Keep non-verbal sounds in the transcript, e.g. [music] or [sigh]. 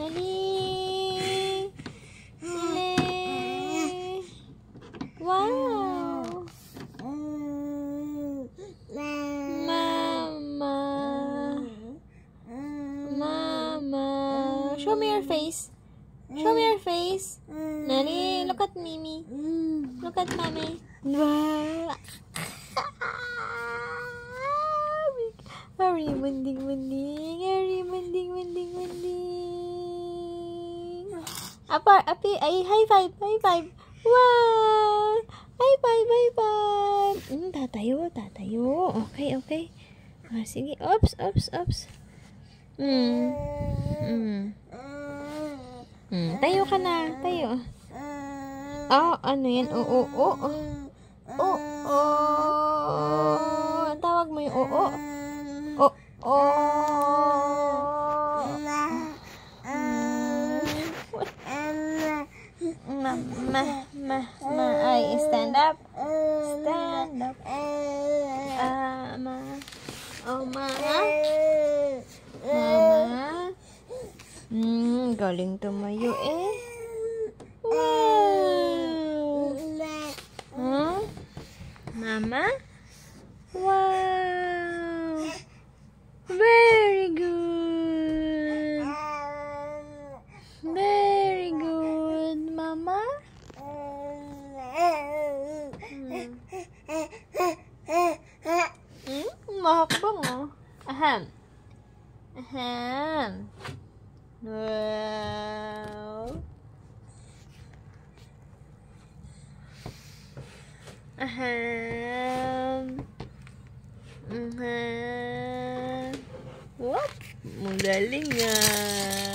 Dali. Dali. Wow. Mama. Mama. Show me your face. Show me your face. Nani, look at Mimi. Look at Mommy. Wow. [laughs] Hurry, munding, munding. Hurry, munding, munding, munding. Apa, api, ay, high five, high five. Wow! High five, high five. Mm, tatayo, tatayo. Okay, okay. Ah, sige. Oops, oops, oops. Mm. Mm. Mm. Tayo ka na. Tayo. Ah, ano yan? Oo, oo, oo. Oo, oo. Tawag mo yung oo. Oo, oo. Ma, ma, ma, ma. Ay, stand up. Stand up. Ah, ma. Oh, ma. Mama. Hmm, galing tumayo eh. Wow. Huh? Mama? Wow. Very Ahem. Well, Ahem. Ahem. Uh-huh. Whoop, magaling.